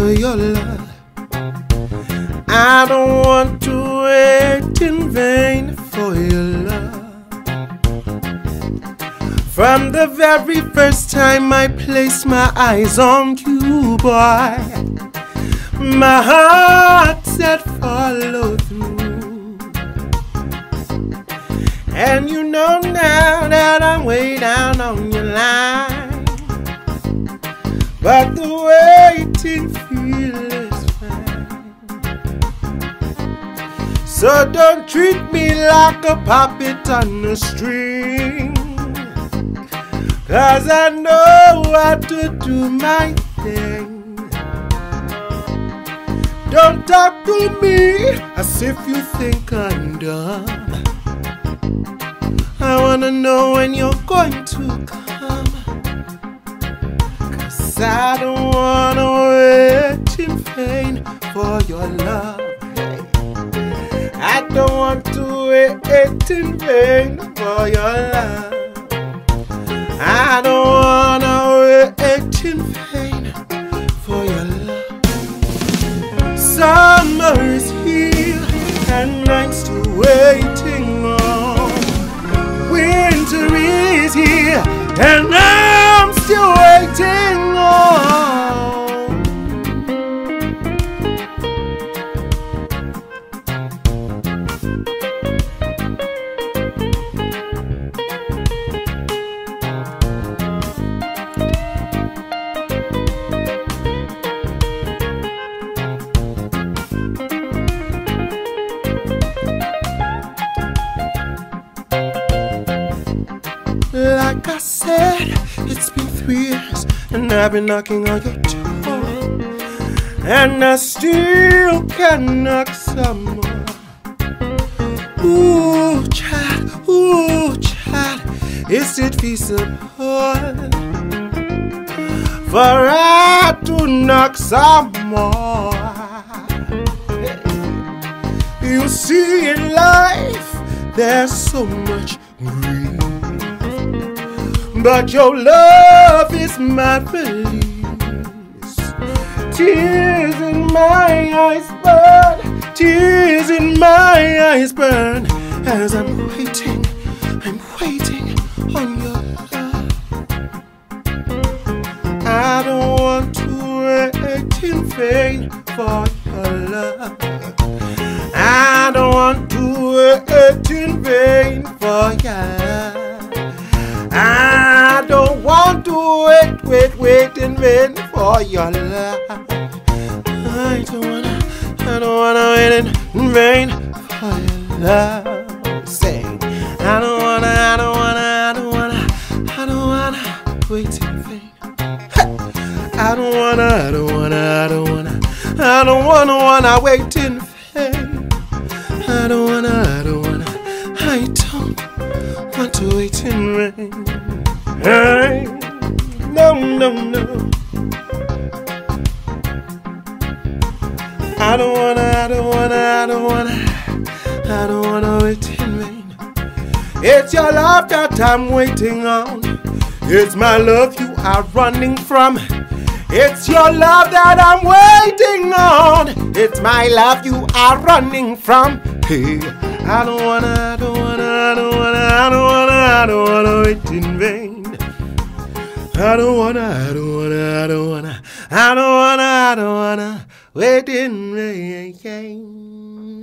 for your love. I don't want to wait in vain for your love. From the very first time I placed my eyes on you, boy, my heart said follow through. And you know now that I'm way down on your line. But the waiting So don't treat me like a puppet on a string. Cause I know how to do my thing. Don't talk to me as if you think I'm dumb. I wanna know when you're going to come. Cause I don't wanna wait in vain for your love. I don't want to wait in vain for your love. I don't wanna wait in vain it's been three years and I've been knocking on your door. And I still can knock some more. Ooh, child, ooh, child, is it feasible for I to knock some more? You see, in life, there's so much grief. But your love is my release. Tears in my eyes burn, tears in my eyes burn. As I'm waiting, I'm waiting on your love. I don't want to wait in vain for your love. I don't want to wait in vain for your love. Wait, wait, wait in vain for your love. I don't wanna, I don't wanna wait in vain for your love. Say, I don't wanna, I don't wanna, I don't wanna, I don't wanna wait in vain. I don't wanna, I don't wanna, I don't wanna, I don't wanna, wanna wait in vain. No, no. I don't wanna, I don't wanna, I don't wanna, I don't wanna wait in vain. It's your love that I'm waiting on. It's my love you are running from. It's your love that I'm waiting on. It's my love you are running from. Hey, I don't wanna, I don't wanna, I don't wanna, I don't wanna, I don't wanna wait in vain. I don't wanna, I don't wanna, I don't wanna, I don't wanna, I don't wanna wait in vain.